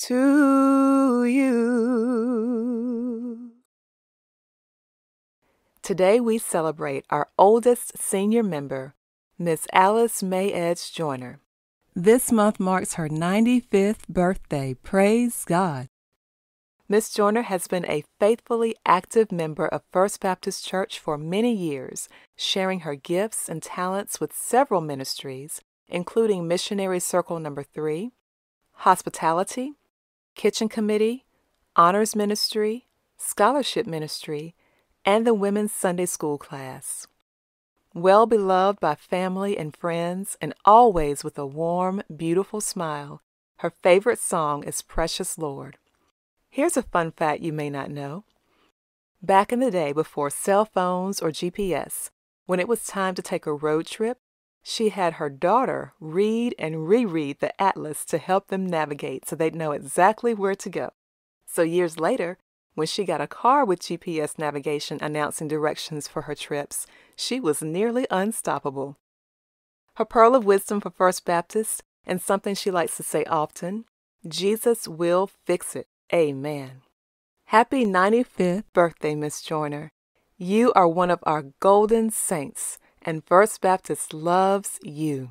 to you. Today we celebrate our oldest senior member, Miss Alice May Edge Joyner. This month marks her 95th birthday. Praise God. Miss Joyner has been a faithfully active member of First Baptist Church for many years, sharing her gifts and talents with several ministries, including Missionary Circle Number 3, Hospitality, Kitchen Committee, Honors Ministry, Scholarship Ministry, and the Women's Sunday School class. Well beloved by family and friends, and always with a warm, beautiful smile, her favorite song is Precious Lord. Here's a fun fact you may not know. Back in the day before cell phones or GPS, when it was time to take a road trip, she had her daughter read and reread the atlas to help them navigate so they'd know exactly where to go. So years later, when she got a car with GPS navigation announcing directions for her trips, she was nearly unstoppable. Her pearl of wisdom for First Baptist, and something she likes to say often Jesus will fix it. Amen. Happy 95th birthday, Miss Joyner. You are one of our golden saints, and First Baptist loves you.